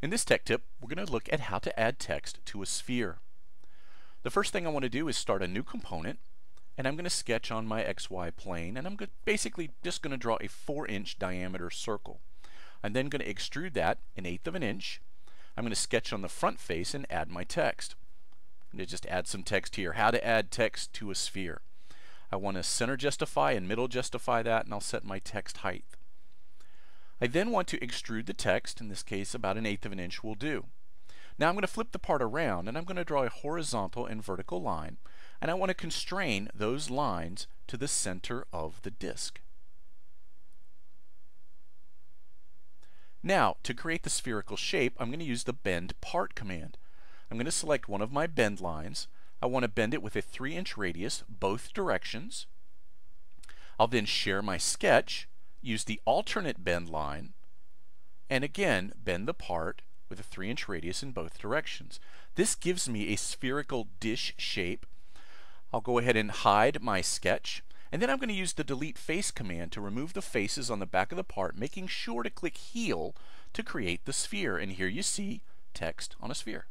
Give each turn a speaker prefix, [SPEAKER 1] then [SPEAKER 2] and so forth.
[SPEAKER 1] In this tech tip, we're going to look at how to add text to a sphere. The first thing I want to do is start a new component, and I'm going to sketch on my XY plane, and I'm basically just going to draw a 4 inch diameter circle. I'm then going to extrude that an eighth of an inch. I'm going to sketch on the front face and add my text. I'm going to just add some text here. How to add text to a sphere. I want to center justify and middle justify that, and I'll set my text height. I then want to extrude the text, in this case about an eighth of an inch will do. Now I'm going to flip the part around and I'm going to draw a horizontal and vertical line and I want to constrain those lines to the center of the disk. Now, to create the spherical shape, I'm going to use the bend part command. I'm going to select one of my bend lines. I want to bend it with a 3 inch radius both directions. I'll then share my sketch use the alternate bend line, and again bend the part with a 3 inch radius in both directions. This gives me a spherical dish shape. I'll go ahead and hide my sketch and then I'm going to use the delete face command to remove the faces on the back of the part making sure to click heal to create the sphere and here you see text on a sphere.